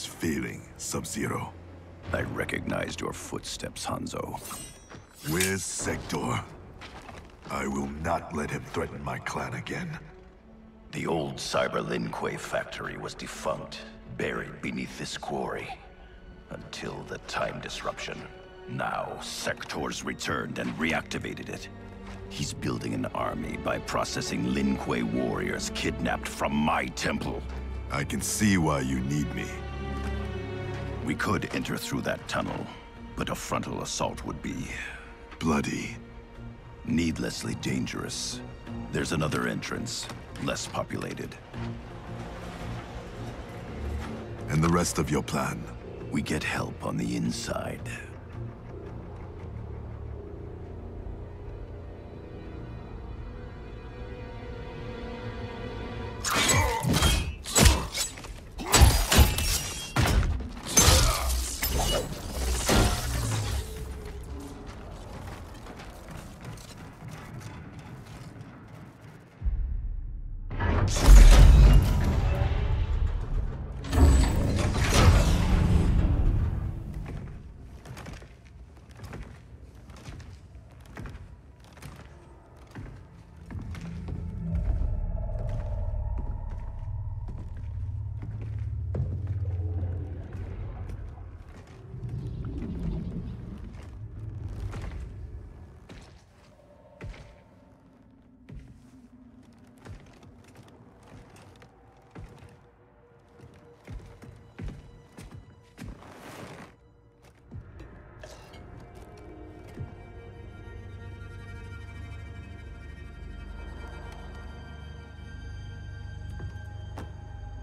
is failing, Sub-Zero. I recognized your footsteps, Hanzo. Where's Sektor? I will not let him threaten my clan again. The old Cyber Lin Kuei factory was defunct, buried beneath this quarry. Until the time disruption. Now, Sektor's returned and reactivated it. He's building an army by processing Lin Kuei warriors kidnapped from my temple. I can see why you need me. We could enter through that tunnel, but a frontal assault would be... Bloody. Needlessly dangerous. There's another entrance, less populated. And the rest of your plan? We get help on the inside.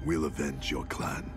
We'll avenge your clan.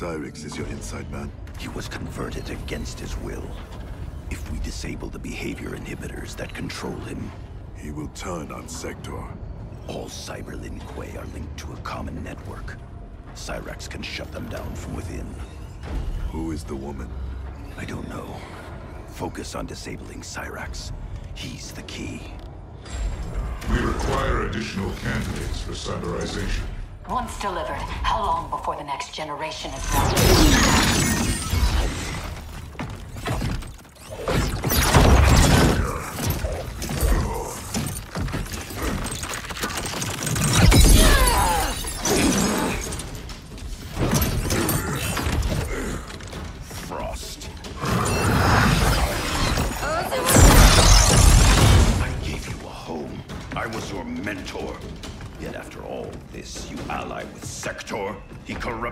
Cyrax is your inside man? He was converted against his will. If we disable the behavior inhibitors that control him, He will turn on Sektor. all Cyber Lin Kuei are linked to a common network. Cyrax can shut them down from within. Who is the woman? I don't know. Focus on disabling Cyrax. He's the key. We require additional candidates for cyberization. Once delivered, how long before the next generation is ready?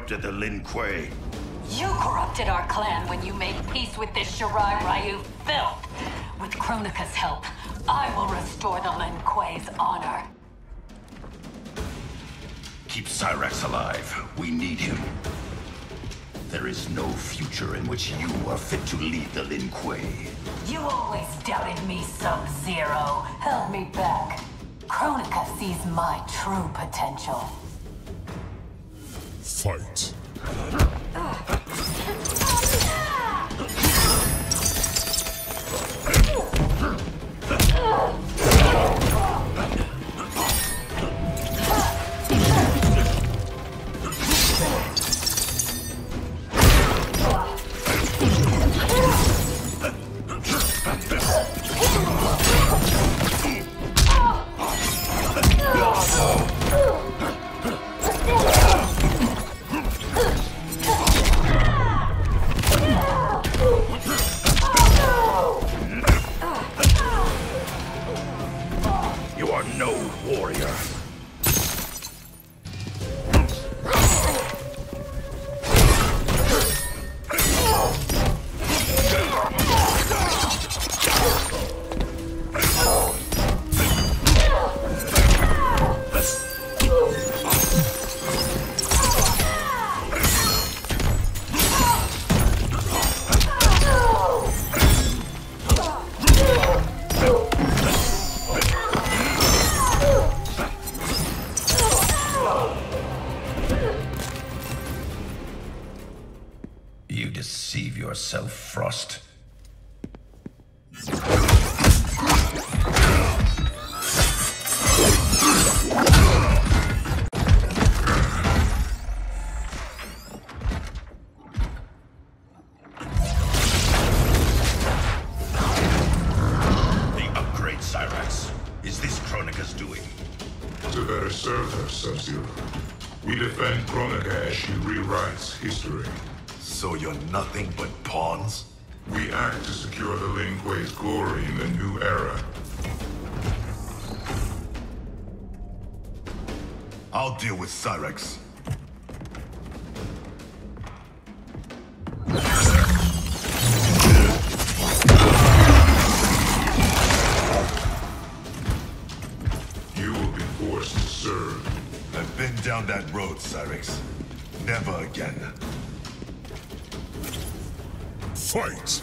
Corrupted the Lin Kuei. You corrupted our clan when you made peace with this Shirai Ryu filth. With Kronika's help, I will restore the Lin Kuei's honor. Keep Cyrax alive. We need him. There is no future in which you are fit to lead the Lin Kuei. You always doubted me, Sub-Zero. Held me back. Kronika sees my true potential. Fight. You deceive yourself, Frost. History. So you're nothing but pawns? We act to secure the Lin Kuei's glory in the new era. I'll deal with Cyrax. You will be forced to serve. I've been down that road, Cyrax. Never again. Fight!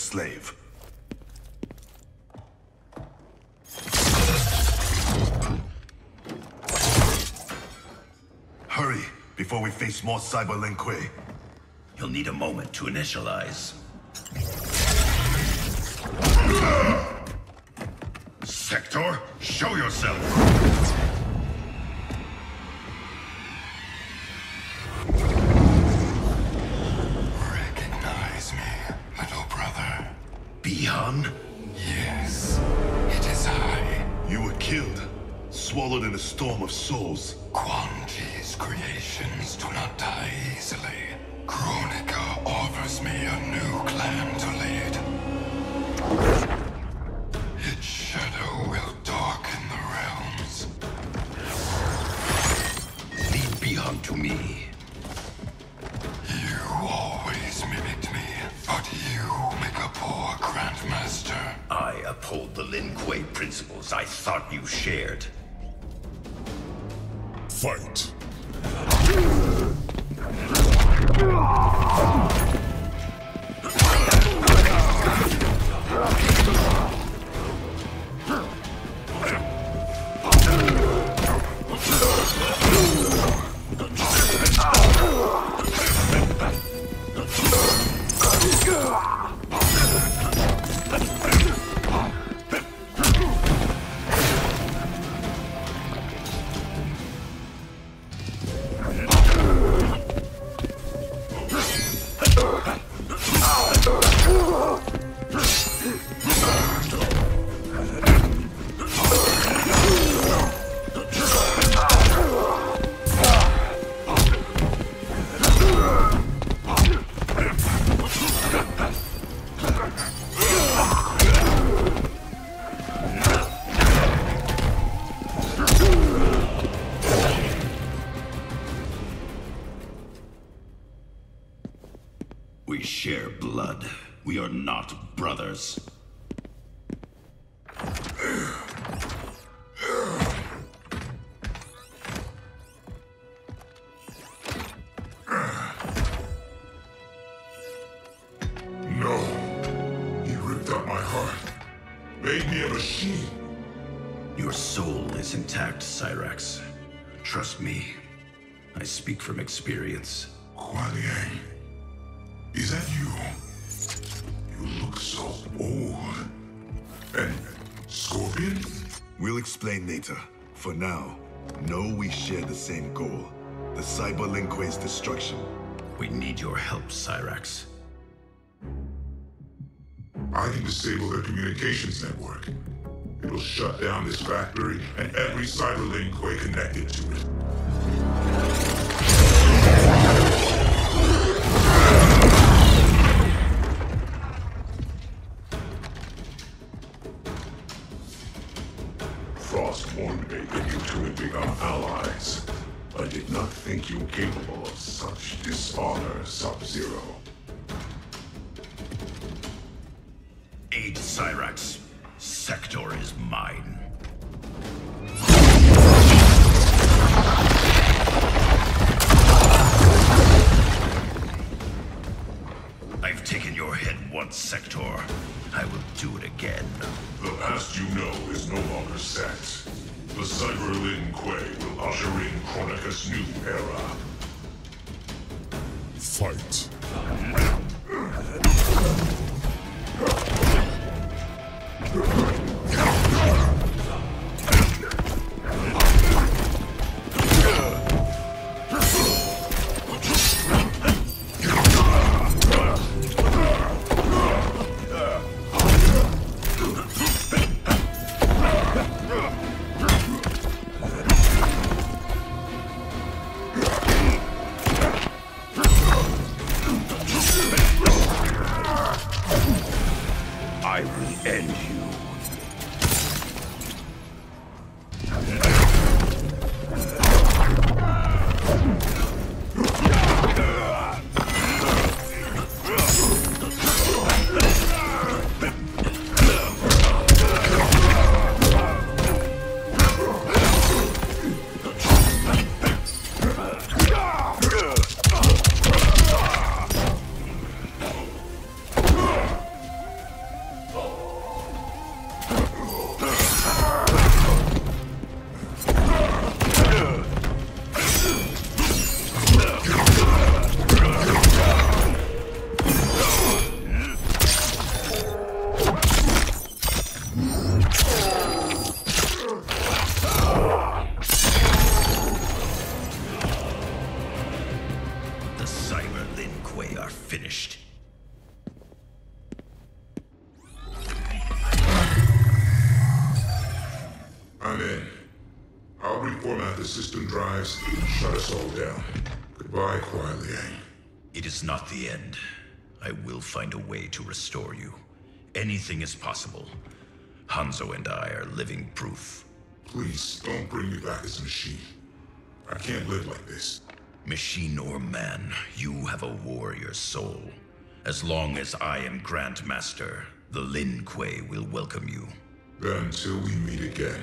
slave. Hurry, before we face more Cyber Lin Kuei. You'll need a moment to initialize. Sektor, show yourself! Bihan? Yes, it is I, You were killed, swallowed in a storm of souls. Quan Chi's creations do not die easily. Kronika offers me a new clan to lead. Principles I thought you shared. Fight! Made me a machine. Your soul is intact, Cyrax. Trust me. I speak from experience. Liang, is that you? You look so old. And Scorpion? We'll explain later. For now, know we share the same goal. The Cyber Lin Kuei's destruction. We need your help, Cyrax. I can disable their communications network. It'll shut down this factory and every cyber Lin Kuei connected to it. I've taken your head once, Sektor. I will do it again. The past you know is no longer set. The Cyber Lin Kuei will usher in Kronika's new era. Fight. It is not the end. I will find a way to restore you. Anything is possible. Hanzo and I are living proof. Please, don't bring me back as a machine. I can't live like this. Machine or man, you have a warrior soul. As long as I am Grand Master, the Lin Kuei will welcome you. Until we meet again.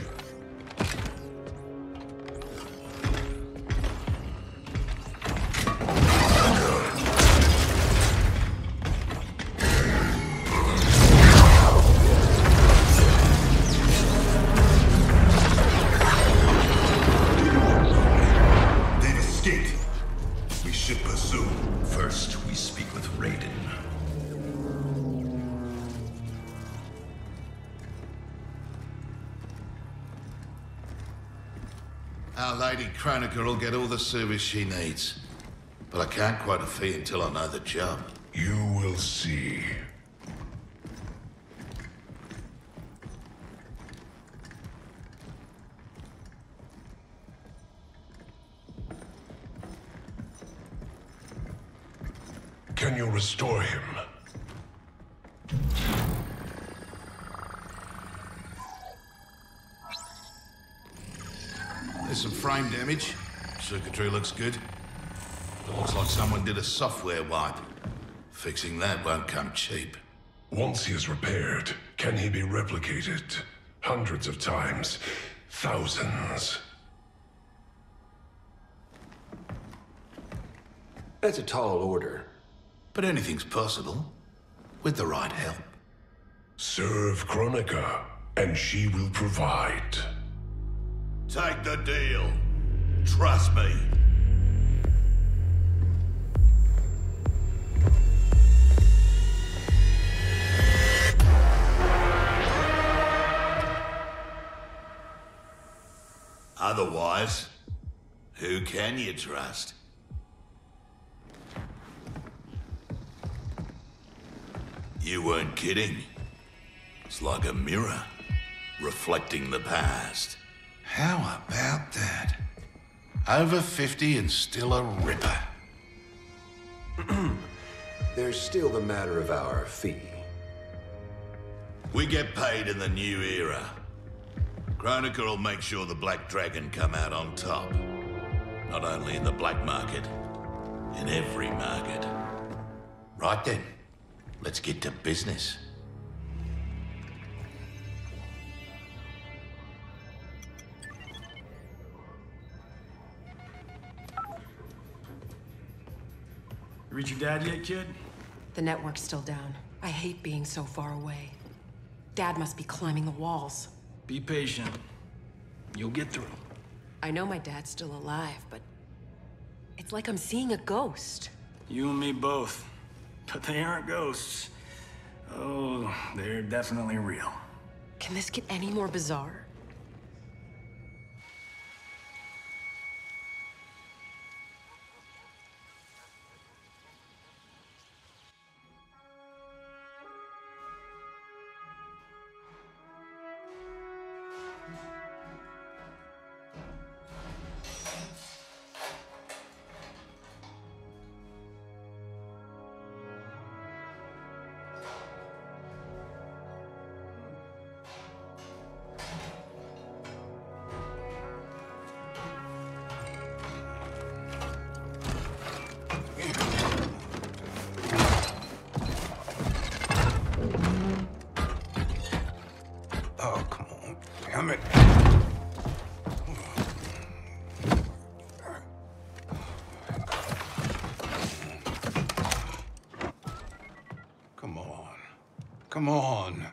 Lady Kronika will get all the service she needs. But I can't quote a fee until I know the job. You will see. Can you restore him? There's some frame damage. Circuitry looks good. Looks like someone did a software wipe. Fixing that won't come cheap. Once he is repaired, can he be replicated? Hundreds of times. Thousands. That's a tall order. But anything's possible. With the right help. Serve Kronika. and she will provide. Take the deal. Trust me. Otherwise, who can you trust? You weren't kidding. It's like a mirror, reflecting the past. How about that? Over 50 and still a ripper. There's still the matter of our fee. We get paid in the new era. Kronika will make sure the Black Dragon come out on top. Not only in the black market, in every market. Right then, let's get to business. Reach your dad yet, kid? The network's still down. I hate being so far away. Dad must be climbing the walls. Be patient. You'll get through. I know my dad's still alive, but... It's like I'm seeing a ghost. You and me both. But they aren't ghosts. Oh, they're definitely real. Can this get any more bizarre? Damn it. Come on. Come on.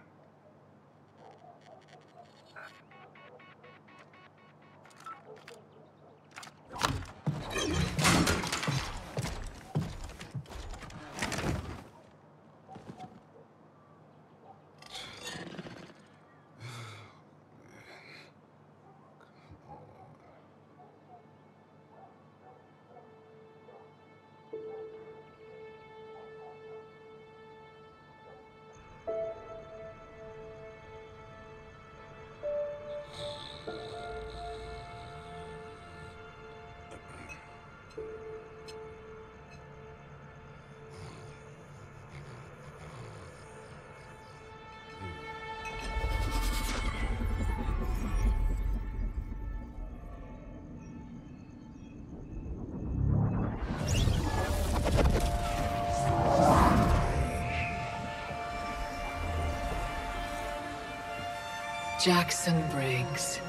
Jackson Briggs.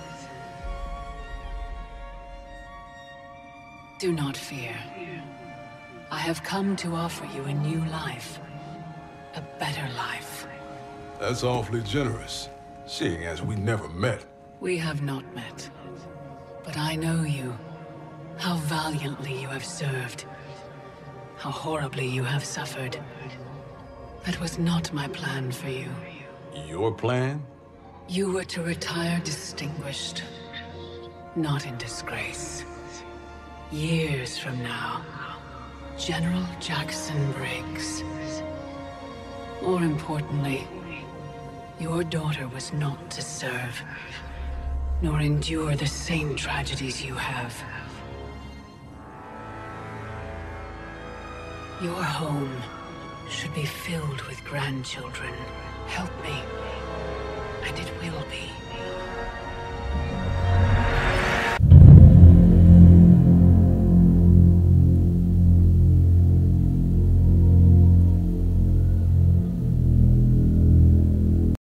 Do not fear. I have come to offer you a new life. A better life. That's awfully generous, seeing as we never met. We have not met. But I know you. How valiantly you have served. How horribly you have suffered. That was not my plan for you. Your plan? You were to retire distinguished, not in disgrace. Years from now, General Jackson Briggs. More importantly, your daughter was not to serve, nor endure the same tragedies you have. Your home should be filled with grandchildren. Help me, and it will be.